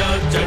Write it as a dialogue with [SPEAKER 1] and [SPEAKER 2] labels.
[SPEAKER 1] jump, jump.